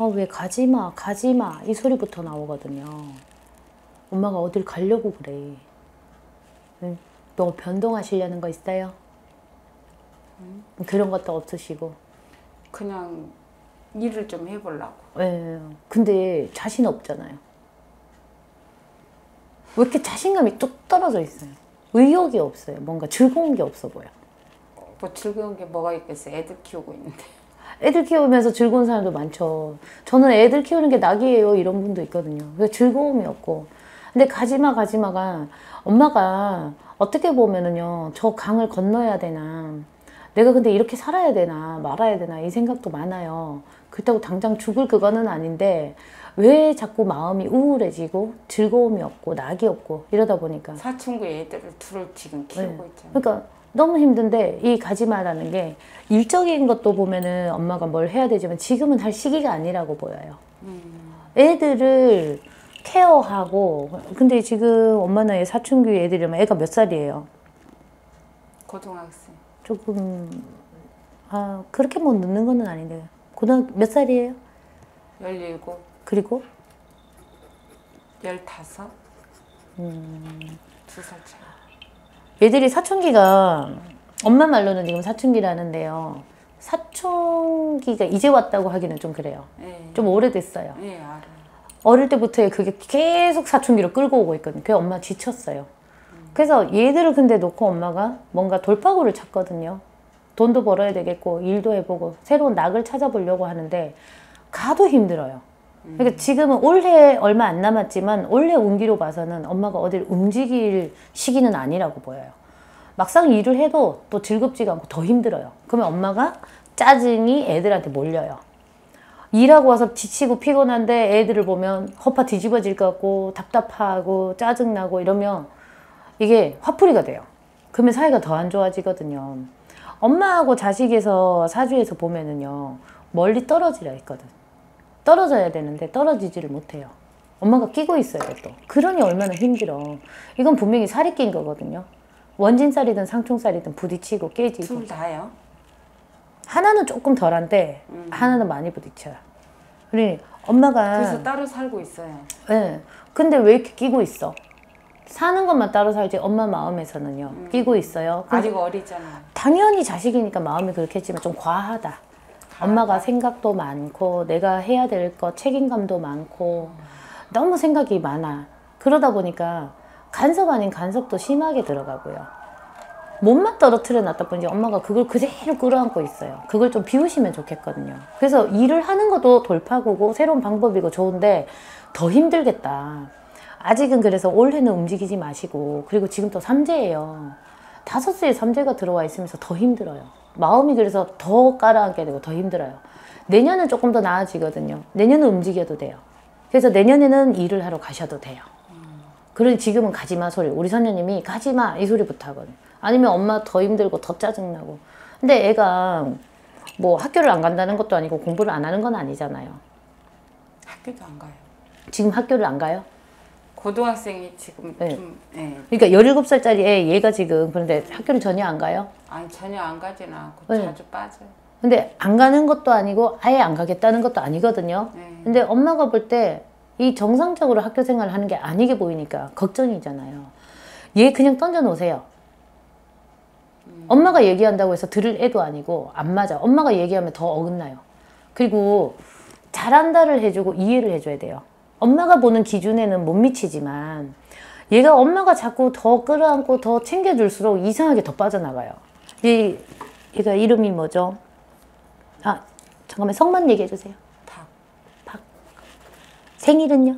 아, 왜 가지마, 가지마 이 소리부터 나오거든요. 엄마가 어딜 가려고 그래. 응? 너 변동하시려는 거 있어요? 그런 것도 없으시고. 그냥 일을 좀 해보려고. 예. 근데 자신 없잖아요. 왜 이렇게 자신감이 뚝 떨어져 있어요? 의욕이 없어요. 뭔가 즐거운 게 없어 보여. 뭐 즐거운 게 뭐가 있겠어. 애들 키우고 있는데. 애들 키우면서 즐거운 사람도 많죠. 저는 애들 키우는 게 낙이에요. 이런 분도 있거든요. 왜 즐거움이 없고. 근데 가지마, 가지마가 엄마가 어떻게 보면은요, 저 강을 건너야 되나. 내가 근데 이렇게 살아야 되나, 말아야 되나, 이 생각도 많아요. 그렇다고 당장 죽을 그거는 아닌데, 왜 자꾸 마음이 우울해지고, 즐거움이 없고, 낙이 없고, 이러다 보니까. 사춘기 애들을 둘을 지금 키우고 네. 있잖아. 그러니까 너무 힘든데 이 가지마라는 게 일적인 것도 보면은 엄마가 뭘 해야 되지만 지금은 할 시기가 아니라고 보여요. 애들을 케어하고 근데 지금 엄마 나이 사춘기 애들이면 애가 몇 살이에요? 고등학생. 조금 아 그렇게 뭐 늦는 거는 아닌데 고등 몇 살이에요? 17, 그리고 15? 음. 두살 차이. 얘들이 사춘기가 엄마 말로는 지금 사춘기라는데요. 사춘기가 이제 왔다고 하기는 좀 그래요. 예. 좀 오래됐어요. 예, 알아요. 어릴 때부터 그게 계속 사춘기로 끌고 오고 있거든요. 그래서 엄마 지쳤어요. 그래서 얘들을 근데 놓고 엄마가 뭔가 돌파구를 찾거든요. 돈도 벌어야 되겠고 일도 해보고 새로운 낙을 찾아보려고 하는데 가도 힘들어요. 그러니까 지금은 올해 얼마 안 남았지만 올해 운기로 봐서는 엄마가 어딜 움직일 시기는 아니라고 보여요. 막상 일을 해도 또 즐겁지가 않고 더 힘들어요. 그러면 엄마가 짜증이 애들한테 몰려요. 일하고 와서 지치고 피곤한데 애들을 보면 허파 뒤집어질 것 같고 답답하고 짜증나고 이러면 이게 화풀이가 돼요. 그러면 사이가 더 안 좋아지거든요. 엄마하고 자식에서 사주에서 보면은요 멀리 떨어지라 했거든. 떨어져야 되는데 떨어지지를 못해요. 엄마가 끼고 있어야 돼 또. 그러니 얼마나 힘들어. 이건 분명히 살이 낀 거거든요. 원진살이든 상충살이든 부딪히고 깨지고. 둘 다요? 하나는 조금 덜한데 하나는 많이 부딪혀요. 그러니 엄마가 그래서 따로 살고 있어요. 예. 근데 왜 이렇게 끼고 있어? 사는 것만 따로 살지 엄마 마음에서는요. 끼고 있어요. 아직 어리잖아. 당연히 자식이니까 마음이 그렇겠지만 좀 과하다. 엄마가 생각도 많고 내가 해야 될 것 책임감도 많고 너무 생각이 많아. 그러다 보니까 간섭 아닌 간섭도 심하게 들어가고요. 몸만 떨어뜨려 놨다 보니 엄마가 그걸 그대로 끌어안고 있어요. 그걸 좀 비우시면 좋겠거든요. 그래서 일을 하는 것도 돌파구고 새로운 방법이고 좋은데 더 힘들겠다. 아직은 그래서 올해는 움직이지 마시고 그리고 지금 또 삼재예요. 다섯 수에 삼재가 들어와 있으면서 더 힘들어요. 마음이 그래서 더 깔아앉게 되고 더 힘들어요. 내년은 조금 더 나아지거든요. 내년은 움직여도 돼요. 그래서 내년에는 일을 하러 가셔도 돼요. 그러니 지금은 가지마 소리. 우리 선녀님이 가지마 이 소리부터 하거든요. 아니면 엄마 더 힘들고 더 짜증나고. 근데 애가 뭐 학교를 안 간다는 것도 아니고 공부를 안 하는 건 아니잖아요. 학교도 안 가요. 지금 학교를 안 가요? 고등학생이 지금 네. 좀, 예. 그러니까 17살짜리 애 얘가 지금 그런데 학교를 전혀 안 가요? 아니, 전혀 안 가지는 않고 네. 자주 빠져요. 근데 안 가는 것도 아니고 아예 안 가겠다는 것도 아니거든요. 네. 근데 엄마가 볼 때 이 정상적으로 학교 생활을 하는 게 아니게 보이니까 걱정이잖아요. 얘 그냥 던져 놓으세요. 엄마가 얘기한다고 해서 들을 애도 아니고 안 맞아. 엄마가 얘기하면 더 어긋나요. 그리고 잘한다를 해주고 이해를 해줘야 돼요. 엄마가 보는 기준에는 못 미치지만 얘가 엄마가 자꾸 더 끌어안고 더 챙겨줄수록 이상하게 더 빠져나가요. 얘, 얘가 이름이 뭐죠? 아, 잠깐만 성만 얘기해 주세요. 박. 박. 생일은요?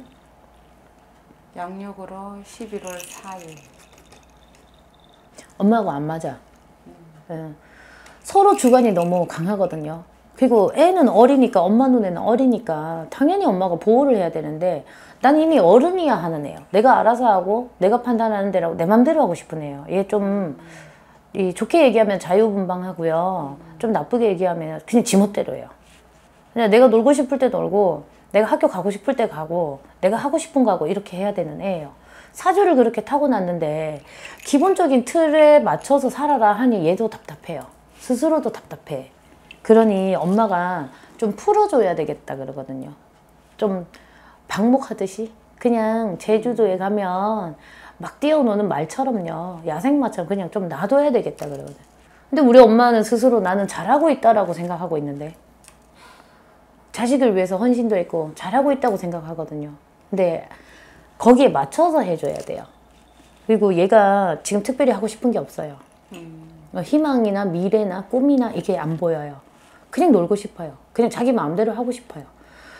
양력으로 11월 4일. 엄마하고 안 맞아. 예. 서로 주관이 너무 강하거든요. 그리고 애는 어리니까 엄마 눈에는 어리니까 당연히 엄마가 보호를 해야 되는데 난 이미 어른이야 하는 애요. 내가 알아서 하고 내가 판단하는 대로 내 맘대로 하고 싶은 애요. 얘 좀 이 좋게 얘기하면 자유분방하고요. 좀 나쁘게 얘기하면 그냥 지멋대로 해요. 그냥 내가 놀고 싶을 때 놀고 내가 학교 가고 싶을 때 가고 내가 하고 싶은 거 하고 이렇게 해야 되는 애예요. 사주를 그렇게 타고났는데 기본적인 틀에 맞춰서 살아라 하니 얘도 답답해요. 스스로도 답답해. 그러니 엄마가 좀 풀어줘야 되겠다 그러거든요. 좀 방목하듯이 그냥 제주도에 가면 막 뛰어노는 말처럼요. 야생마처럼 그냥 좀 놔둬야 되겠다 그러거든. 근데 우리 엄마는 스스로 나는 잘하고 있다라고 생각하고 있는데 자식을 위해서 헌신도 했고 잘하고 있다고 생각하거든요. 근데 거기에 맞춰서 해줘야 돼요. 그리고 얘가 지금 특별히 하고 싶은 게 없어요. 뭐 희망이나 미래나 꿈이나 이게 안 보여요. 그냥 놀고 싶어요. 그냥 자기 마음대로 하고 싶어요.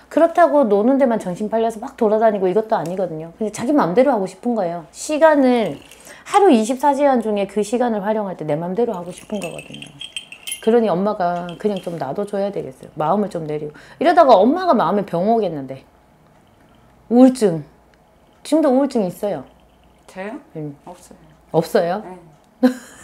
그렇다고 노는 데만 정신 팔려서 막 돌아다니고 이것도 아니거든요. 근데 자기 마음대로 하고 싶은 거예요. 시간을 하루 24시간 중에 그 시간을 활용할 때 내 마음대로 하고 싶은 거거든요. 그러니 엄마가 그냥 좀 놔둬줘야 되겠어요. 마음을 좀 내리고. 이러다가 엄마가 마음에 병 오겠는데. 우울증. 지금도 우울증이 있어요. 저요? 음. 없어요. 없어요? 네.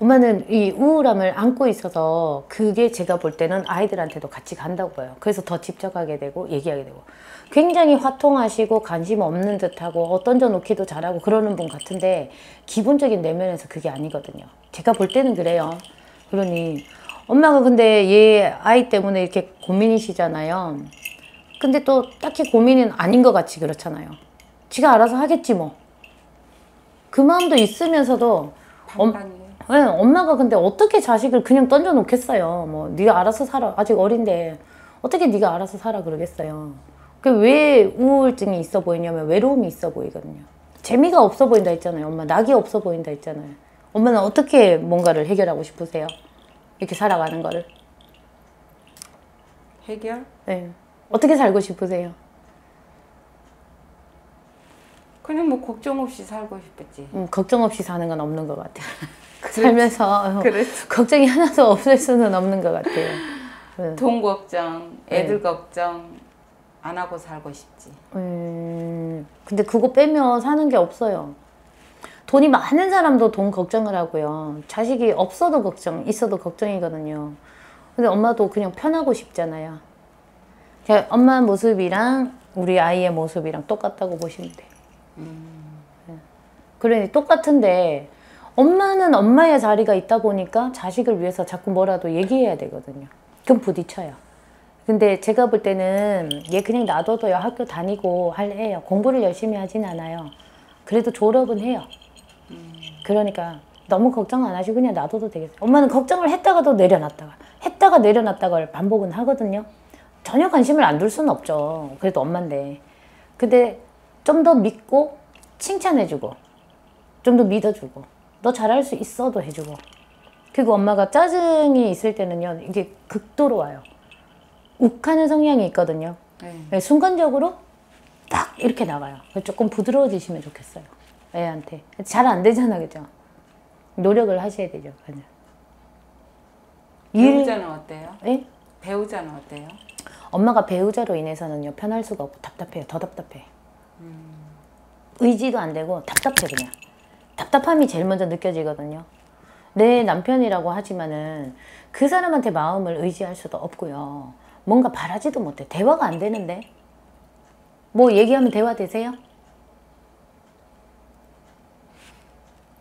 엄마는 이 우울함을 안고 있어서 그게 제가 볼 때는 아이들한테도 같이 간다고 봐요. 그래서 더 집착하게 되고 얘기하게 되고 굉장히 화통하시고 관심 없는 듯하고 어, 던져놓기도 잘하고 그러는 분 같은데 기본적인 내면에서 그게 아니거든요. 제가 볼 때는 그래요. 그러니 엄마가 근데 얘 아이 때문에 이렇게 고민이시잖아요. 근데 또 딱히 고민은 아닌 것 같이 그렇잖아요. 지가 알아서 하겠지 뭐. 그 마음도 있으면서도 엄. 네, 엄마가 근데 어떻게 자식을 그냥 던져 놓겠어요. 뭐 네가 알아서 살아. 아직 어린데 어떻게 네가 알아서 살아 그러겠어요. 그왜 우울증이 있어 보이냐면 외로움이 있어 보이거든요. 재미가 없어 보인다 했잖아요. 엄마 낙이 없어 보인다 했잖아요. 엄마는 어떻게 뭔가를 해결하고 싶으세요? 이렇게 살아가는 거를. 해결? 네. 어떻게 살고 싶으세요? 그냥 뭐 걱정 없이 살고 싶었지. 음, 걱정 없이 사는 건 없는 것 같아요. 살면서 그래서 걱정이 하나도 없을 수는 없는 것 같아요. 네. 돈 걱정, 네. 애들 걱정 안 하고 살고 싶지. 음, 근데 그거 빼면 사는 게 없어요. 돈이 많은 사람도 돈 걱정을 하고요. 자식이 없어도 걱정, 있어도 걱정이거든요. 근데 엄마도 그냥 편하고 싶잖아요. 그냥 엄마 모습이랑 우리 아이의 모습이랑 똑같다고 보시면 돼요. 네. 그러니 똑같은데 엄마는 엄마의 자리가 있다 보니까 자식을 위해서 자꾸 뭐라도 얘기해야 되거든요. 그럼 부딪혀요. 근데 제가 볼 때는 얘 그냥 놔둬도요 학교 다니고 할 애예요. 공부를 열심히 하진 않아요. 그래도 졸업은 해요. 그러니까 너무 걱정 안 하시고 그냥 놔둬도 되겠어요. 엄마는 걱정을 했다가도 내려놨다가 했다가 내려놨다가 반복은 하거든요. 전혀 관심을 안 둘 수는 없죠. 그래도 엄마인데. 근데 좀 더 믿고 칭찬해주고 좀 더 믿어주고 너 잘할 수 있어도 해주고 그리고 엄마가 짜증이 있을 때는요 이게 극도로 와요. 욱하는 성향이 있거든요. 네. 네, 순간적으로 딱 이렇게 나가요. 조금 부드러워지시면 좋겠어요. 애한테. 잘 안 되잖아, 그죠? 노력을 하셔야 되죠. 그냥. 일, 배우자는 어때요? 예? 배우자는 어때요? 엄마가 배우자로 인해서는요, 편할 수가 없고 답답해요. 더 답답해. 의지도 안 되고 답답해, 그냥. 답답함이 제일 먼저 느껴지거든요. 내 남편이라고 하지만은 그 사람한테 마음을 의지할 수도 없고요. 뭔가 바라지도 못해. 대화가 안 되는데. 뭐 얘기하면 대화 되세요?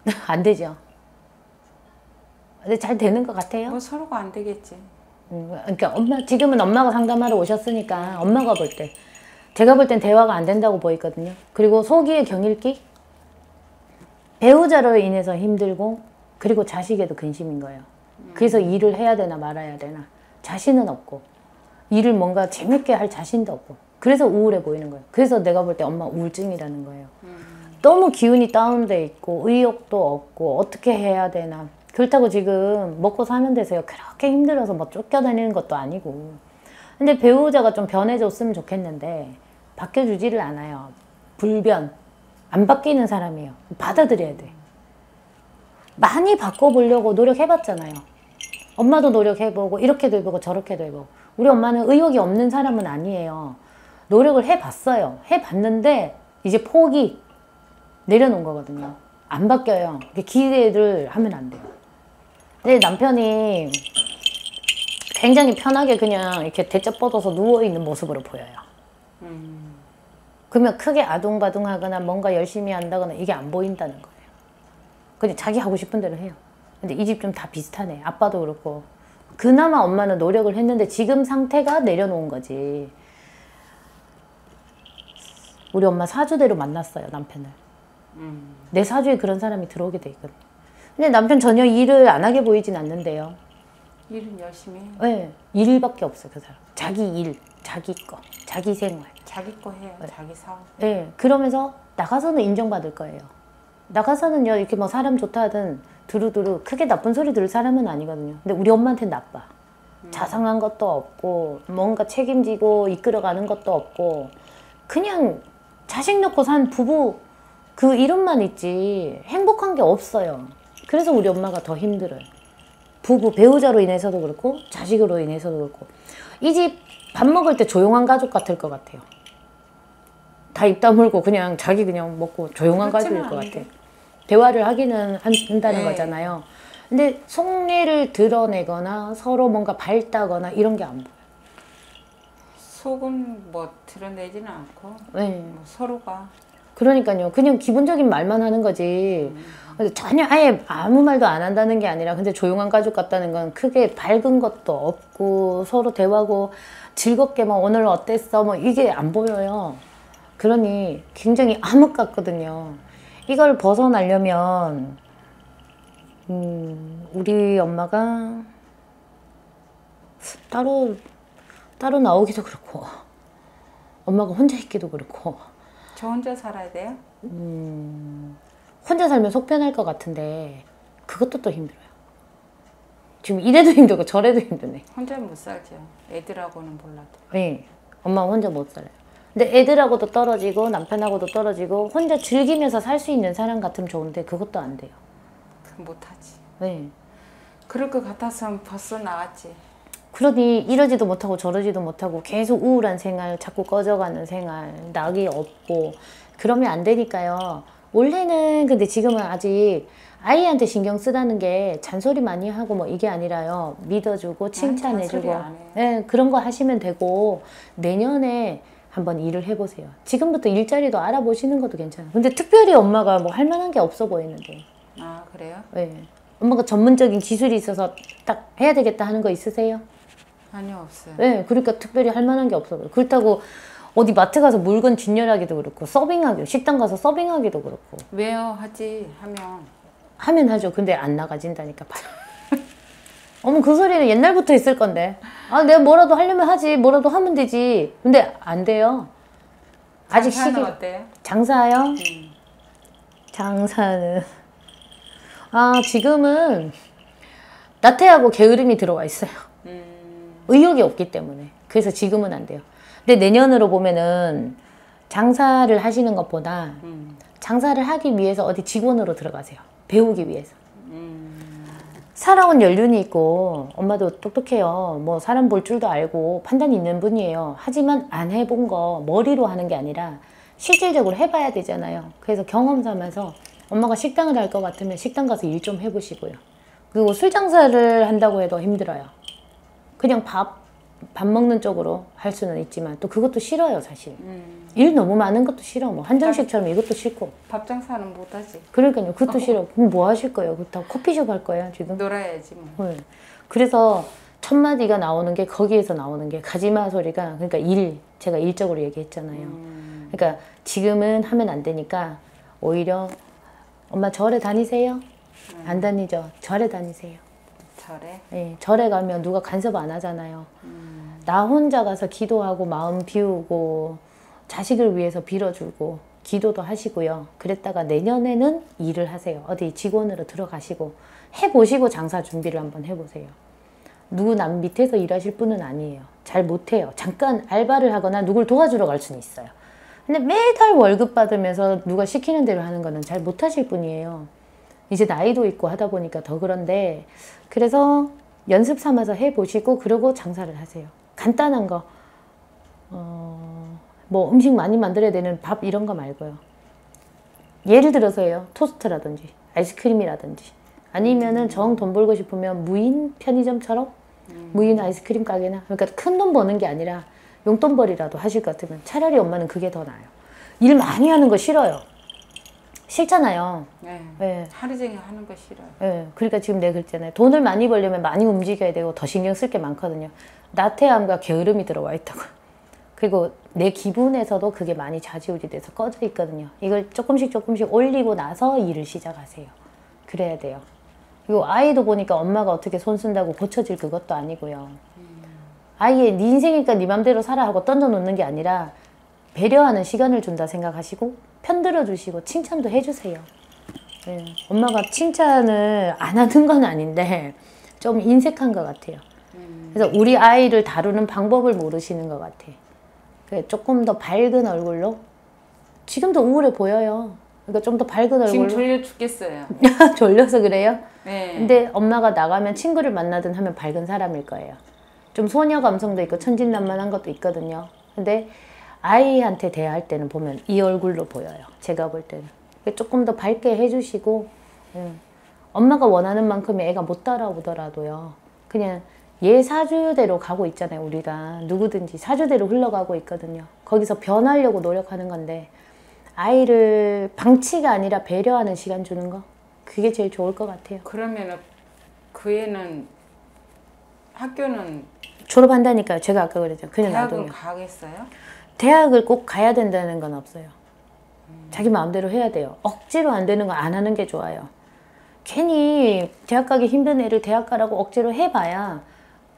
안 되죠. 근데 잘 되는 것 같아요. 뭐 서로가 안 되겠지. 음, 그러니까 엄마 지금은 엄마가 상담하러 오셨으니까 엄마가 볼 때 제가 볼 땐 대화가 안 된다고 보이거든요. 그리고 소기의 경일기 배우자로 인해서 힘들고 그리고 자식에도 근심인 거예요. 그래서 일을 해야 되나 말아야 되나. 자신은 없고. 일을 뭔가 재밌게 할 자신도 없고. 그래서 우울해 보이는 거예요. 그래서 내가 볼 때 엄마 우울증이라는 거예요. 너무 기운이 다운돼 있고 의욕도 없고 어떻게 해야 되나. 그렇다고 지금 먹고 사는 데서요. 그렇게 힘들어서 뭐 쫓겨다니는 것도 아니고. 근데 배우자가 좀 변해줬으면 좋겠는데 바뀌어주지를 않아요. 불변 안 바뀌는 사람이에요 받아들여야 돼 많이 바꿔보려고 노력해봤잖아요 엄마도 노력해보고 이렇게도 해보고 저렇게도 해보고 우리 엄마는 의욕이 없는 사람은 아니에요 노력을 해봤어요 해봤는데 이제 포기 내려놓은 거거든요. 안 바뀌어요. 기대를 하면 안 돼요. 내 남편이 굉장히 편하게 그냥 이렇게 대접 뻗어서 누워있는 모습으로 보여요. 그러면 크게 아둥바둥하거나 뭔가 열심히 한다거나 이게 안 보인다는 거예요. 근데 자기 하고 싶은 대로 해요. 근데 이 집 좀 다 비슷하네. 아빠도 그렇고 그나마 엄마는 노력을 했는데 지금 상태가 내려놓은 거지. 우리 엄마 사주대로 만났어요 남편을. 음. 내 사주에 그런 사람이 들어오게 돼 있거든. 근데 남편 전혀 일을 안 하게 보이진 않는데요. 일은 열심히 해. 네, 일밖에 없어요 그 사람. 자기 일, 자기 거, 자기 생활. 자기 거 해요. 자기 사업. 네, 그러면서 나가서는 인정받을 거예요. 나가서는요 이렇게 뭐 사람 좋다 하든 두루두루 크게 나쁜 소리 들을 사람은 아니거든요. 근데 우리 엄마한테는 나빠. 자상한 것도 없고 뭔가 책임지고 이끌어가는 것도 없고 그냥 자식 놓고 산 부부 그 이름만 있지 행복한 게 없어요. 그래서 우리 엄마가 더 힘들어요. 부부 배우자로 인해서도 그렇고 자식으로 인해서도 그렇고 이 집 밥 먹을 때 조용한 가족 같을 것 같아요. 다 입 다물고 그냥 자기 그냥 먹고 조용한 가족일 것. 같아. 대화를 하기는 한- 한다는 네. 거잖아요. 근데 속내를 드러내거나 서로 뭔가 밝다거나 이런 게 안 보여. 속은 뭐 드러내지는 않고 네. 뭐 서로가 그러니까요. 그냥 기본적인 말만 하는 거지. 근데 전혀 아예 아무 말도 안 한다는 게 아니라 근데 조용한 가족 같다는 건 크게 밝은 것도 없고 서로 대화하고 즐겁게 막 오늘 어땠어 뭐 이게 안 보여요. 그러니 굉장히 암흑 같거든요. 이걸 벗어나려면 음, 우리 엄마가 따로 따로 나오기도 그렇고 엄마가 혼자 있기도 그렇고 저 혼자 살아야 돼요? 혼자 살면 속 편할 것 같은데 그것도 또 힘들어요. 지금 이래도 힘들고 저래도 힘드네. 혼자 못 살죠. 애들하고는 몰라도. 네, 엄마 혼자 못 살아요. 근데 애들하고도 떨어지고 남편하고도 떨어지고 혼자 즐기면서 살 수 있는 사람 같으면 좋은데 그것도 안 돼요. 그 못하지. 네. 그럴 것 같았으면 벌써 나왔지. 그러니 이러지도 못하고 저러지도 못하고 계속 우울한 생활, 자꾸 꺼져가는 생활, 낙이 없고 그러면 안 되니까요. 원래는 근데 지금은 아직 아이한테 신경 쓰다는 게 잔소리 많이 하고 뭐 이게 아니라요. 믿어주고 칭찬해주고. 네, 그런 거 하시면 되고 내년에 한번 일을 해보세요. 지금부터 일자리도 알아보시는 것도 괜찮아요. 근데 특별히 엄마가 뭐 할 만한 게 없어 보이는데. 아 그래요? 네. 엄마가 전문적인 기술이 있어서 딱 해야 되겠다 하는 거 있으세요? 아니요 없어요. 네, 그러니까 특별히 할 만한 게 없어. 그렇다고 어디 마트 가서 물건 진열하기도 그렇고 서빙하기, 식당 가서 서빙하기도 그렇고 왜요 하지 하면 하면 하죠. 근데 안 나가진다니까. 어머 그 소리는 옛날부터 있을 건데. 아 내가 뭐라도 하려면 하지, 뭐라도 하면 되지. 근데 안 돼요. 아직 시기 어때요? 장사요? 음. 장사는 아 지금은 나태하고 게으름이 들어와 있어요. 음, 의욕이 없기 때문에. 그래서 지금은 안 돼요. 근데 내년으로 보면은 장사를 하시는 것보다 음, 장사를 하기 위해서 어디 직원으로 들어가세요. 배우기 위해서. 음. 살아온 연륜이 있고 엄마도 똑똑해요. 뭐 사람 볼 줄도 알고 판단이 있는 분이에요. 하지만 안 해본 거 머리로 하는 게 아니라 실질적으로 해봐야 되잖아요. 그래서 경험 삼아서 엄마가 식당을 할 것 같으면 식당 가서 일 좀 해보시고요. 그리고 술 장사를 한다고 해도 힘들어요. 그냥 밥, 밥 먹는 쪽으로 할 수는 있지만 또 그것도 싫어요, 사실. 음. 일 너무 많은 것도 싫어. 뭐 한정식처럼 이것도 싫고. 밥 장사는 못하지. 그러니까요, 그것도 싫어. 그럼 뭐 하실 거예요? 그렇다고 커피숍 할 거예요, 지금? 놀아야지 뭐. 네. 그래서 첫 마디가 나오는 게 거기에서 나오는 게 가지마 소리가 그러니까 일 제가 일적으로 얘기했잖아요. 음, 그러니까 지금은 하면 안 되니까 오히려 엄마 절에 다니세요? 안 다니죠. 절에 다니세요. 잘해. 예, 절에 가면 누가 간섭 안 하잖아요. 나 혼자 가서 기도하고 마음 비우고 자식을 위해서 빌어주고 기도도 하시고요. 그랬다가 내년에는 일을 하세요. 어디 직원으로 들어가시고 해보시고 장사 준비를 한번 해보세요. 누구 남 밑에서 일하실 분은 아니에요. 잘 못해요. 잠깐 알바를 하거나 누굴 도와주러 갈 수는 있어요. 근데 매달 월급 받으면서 누가 시키는 대로 하는 거는 잘 못하실 분이에요. 이제 나이도 있고 하다 보니까 더 그런데 그래서 연습 삼아서 해보시고 그러고 장사를 하세요. 간단한 거, 어, 뭐 음식 많이 만들어야 되는 밥 이런 거 말고요. 예를 들어서요. 토스트라든지 아이스크림이라든지 아니면은 정 돈 벌고 싶으면 무인 편의점처럼 무인 아이스크림 가게나 그러니까 큰 돈 버는 게 아니라 용돈벌이라도 하실 것 같으면 차라리 엄마는 그게 더 나아요. 일 많이 하는 거 싫어요. 싫잖아요. 네. 예. 하루 종일 하는 거 싫어요. 예. 그러니까 지금 내가 그랬잖아요. 돈을 많이 벌려면 많이 움직여야 되고 더 신경 쓸 게 많거든요. 나태함과 게으름이 들어와 있다고. 그리고 내 기분에서도 그게 많이 좌지우지돼서 꺼져 있거든요. 이걸 조금씩 조금씩 올리고 나서 일을 시작하세요. 그래야 돼요. 그리고 아이도 보니까 엄마가 어떻게 손 쓴다고 고쳐질 그것도 아니고요. 아이의 네 인생이니까 네 맘대로 살아 하고 던져놓는 게 아니라 배려하는 시간을 준다 생각하시고 편들어 주시고 칭찬도 해주세요. 예, 엄마가 칭찬을 안 하는 건 아닌데 좀 인색한 것 같아요. 그래서 우리 아이를 다루는 방법을 모르시는 것 같아. 그 조금 더 밝은 얼굴로 지금도 우울해 보여요. 그러니까 좀 더 밝은 지금 얼굴로 졸려 죽겠어요. 졸려서 그래요. 네. 근데 엄마가 나가면 친구를 만나든 하면 밝은 사람일 거예요. 좀 소녀 감성도 있고 천진난만한 것도 있거든요. 근데 아이한테 대할 때는 보면 이 얼굴로 보여요. 제가 볼 때는. 조금 더 밝게 해주시고, 음. 엄마가 원하는 만큼 애가 못 따라오더라도요. 그냥 얘 사주대로 가고 있잖아요. 우리가 누구든지 사주대로 흘러가고 있거든요. 거기서 변하려고 노력하는 건데 아이를 방치가 아니라 배려하는 시간 주는 거 그게 제일 좋을 것 같아요. 그러면은 그 애는 학교는 졸업한다니까요. 제가 아까 그랬죠. 그냥 대학은. 가겠어요? 대학을 꼭 가야 된다는 건 없어요. 자기 마음대로 해야 돼요. 억지로 안 되는 거 안 하는 게 좋아요. 괜히 대학 가기 힘든 애를 대학 가라고 억지로 해봐야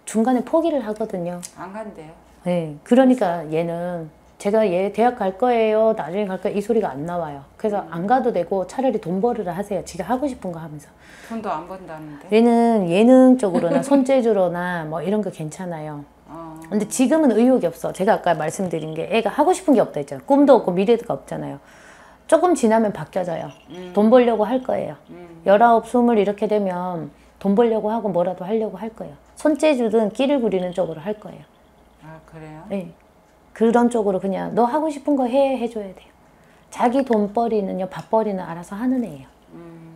중간에 포기를 하거든요. 안 간대요. 네, 그러니까 얘는 제가 얘 대학 갈 거예요. 나중에 갈 거예요. 이 소리가 안 나와요. 그래서 안 가도 되고 차라리 돈 벌으라 하세요. 지가 하고 싶은 거 하면서. 돈도 안 번다는데. 얘는 예능 쪽으로나 손재주로나 뭐 이런 거 괜찮아요. 어. 근데 지금은 의욕이 없어. 제가 아까 말씀드린 게 애가 하고 싶은 게 없다 했잖아요. 꿈도 없고 미래가 없잖아요. 조금 지나면 바뀌어져요. 돈 벌려고 할 거예요. 열아홉, 스물 이렇게 되면 돈 벌려고 하고 뭐라도 하려고 할 거예요. 손재주든 끼를 부리는 쪽으로 할 거예요. 아 그래요? 네. 그런 쪽으로 그냥 너 하고 싶은 거 해 해줘야 돼요. 자기 돈벌이는요 밥벌이는 알아서 하는 애예요.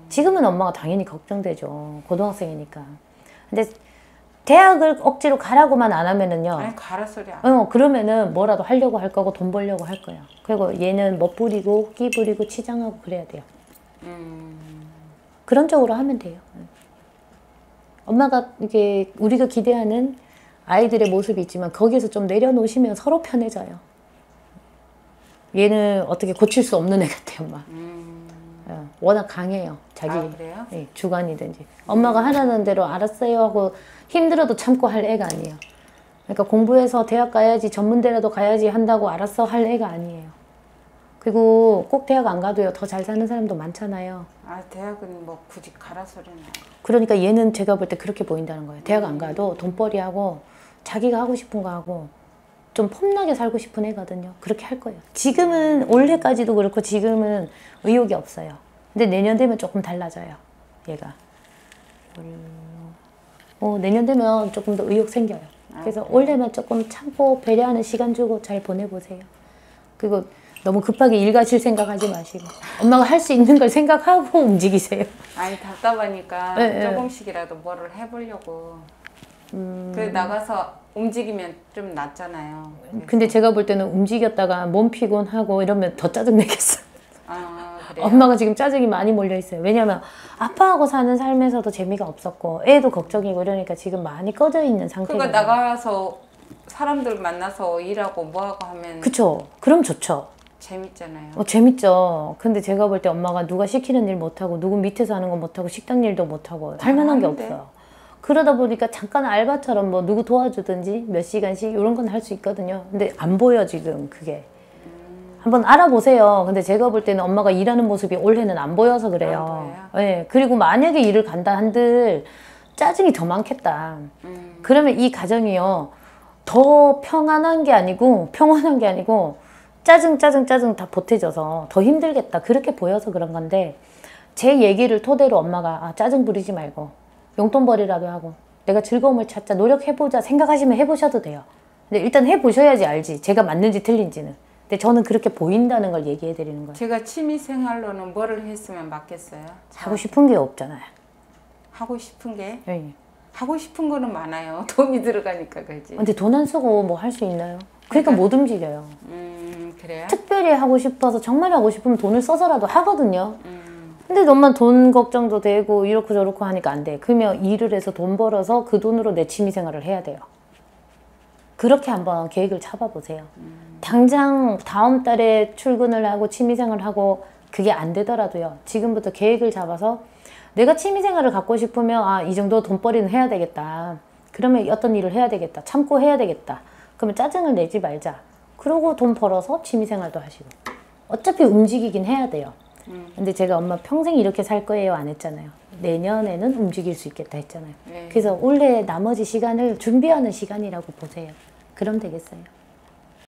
지금은 엄마가 당연히 걱정되죠. 고등학생이니까. 근데 대학을 억지로 가라고만 안 하면은요. 아니 가라 소리 안. 어 그러면은 뭐라도 하려고 할 거고 돈 벌려고 할 거야. 그리고 얘는 멋 부리고 끼 부리고 치장하고 그래야 돼요. 음. 그런 쪽으로 하면 돼요. 엄마가 이게 우리가 기대하는 아이들의 모습이 있지만 거기에서 좀 내려놓으시면 서로 편해져요. 얘는 어떻게 고칠 수 없는 애 같아요, 엄마. 어, 워낙 강해요. 자기 아 그래요? 예, 주관이든지. 엄마가 하라는 대로 알았어요 하고 힘들어도 참고 할 애가 아니에요. 그러니까 공부해서 대학 가야지 전문대라도 가야지 한다고 알았어 할 애가 아니에요. 그리고 꼭 대학 안 가도요. 더 잘 사는 사람도 많잖아요. 아 대학은 뭐 굳이 가라 소리는. 그러니까 얘는 제가 볼 때 그렇게 보인다는 거예요. 대학 안 가도 돈벌이 하고 자기가 하고 싶은 거 하고 좀 폼나게 살고 싶은 애거든요. 그렇게 할 거예요. 지금은 올해까지도 그렇고 지금은 의욕이 없어요. 근데 내년 되면 조금 달라져요. 얘가. 어, 내년 되면 조금 더 의욕 생겨요. 그래서 올해만 조금 참고 배려하는 시간 주고 잘 보내보세요. 그리고 너무 급하게 일 가실 생각하지 마시고 엄마가 할 수 있는 걸 생각하고 움직이세요. 아니 답답하니까 네, 네. 조금씩이라도 뭐를 해보려고. 음. 그 나가서 움직이면 좀 낫잖아요. 그래서- 근데 제가 볼 때는 움직였다가 몸 피곤하고 이러면 더 짜증내겠어요. 아 그래요? 엄마가 지금 짜증이 많이 몰려 있어요. 왜냐면 아빠하고 사는 삶에서도 재미가 없었고 애도 걱정이고 이러니까 지금 많이 꺼져 있는 상태가. 그러니까 나가서 사람들 만나서 일하고 뭐하고 하면 그쵸. 그럼 좋죠. 재밌잖아요. 어, 재밌죠. 근데 제가 볼 때 엄마가 누가 시키는 일 못하고 누구 밑에서 하는 거 못하고 식당 일도 못하고 할 만한 게. 없어요. 그러다 보니까 잠깐 알바처럼 뭐 누구 도와주든지 몇 시간씩 이런 건 할 수 있거든요. 근데 안 보여 지금 그게. 한번 알아보세요. 근데 제가 볼 때는 엄마가 일하는 모습이 올해는 안 보여서 그래요. 안 예. 그리고 만약에 일을 간다 한들 짜증이 더 많겠다. 음. 그러면 이 가정이요. 더 평안한 게 아니고 평온한 게 아니고 짜증 짜증 짜증 다 보태져서 더 힘들겠다. 그렇게 보여서 그런 건데 제 얘기를 토대로 엄마가 아, 짜증 부리지 말고 용돈벌이라도 하고 내가 즐거움을 찾자 노력해보자 생각하시면 해보셔도 돼요. 근데 일단 해보셔야지 알지. 제가 맞는지 틀린지는. 근데 저는 그렇게 보인다는 걸 얘기해드리는 거예요. 제가 취미 생활로는 뭐를 했으면 맞겠어요? 하고 싶은 게 없잖아요. 하고 싶은 게 예. 하고 싶은 거는 많아요. 돈이 들어가니까 그지. 근데 돈 안 쓰고 뭐 할 수 있나요? 그러니까 못 움직여요. 음 그래요? 특별히 하고 싶어서 정말 하고 싶으면 돈을 써서라도 하거든요. 음, 근데 너만 돈 걱정도 되고 이렇고 저렇고 하니까 안 돼. 그러면 일을 해서 돈 벌어서 그 돈으로 내 취미 생활을 해야 돼요. 그렇게 한번 계획을 잡아보세요. 당장 다음 달에 출근을 하고 취미 생활을 하고 그게 안 되더라도요. 지금부터 계획을 잡아서 내가 취미 생활을 갖고 싶으면 아, 이 정도 돈벌이는 해야 되겠다. 그러면 어떤 일을 해야 되겠다. 참고 해야 되겠다. 그러면 짜증을 내지 말자. 그러고 돈 벌어서 취미 생활도 하시고. 어차피 움직이긴 해야 돼요. 근데 제가 엄마 평생 이렇게 살 거예요 안 했잖아요. 내년에는 움직일 수 있겠다 했잖아요. 네. 그래서 올해 나머지 시간을 준비하는 시간이라고 보세요. 그럼 되겠어요.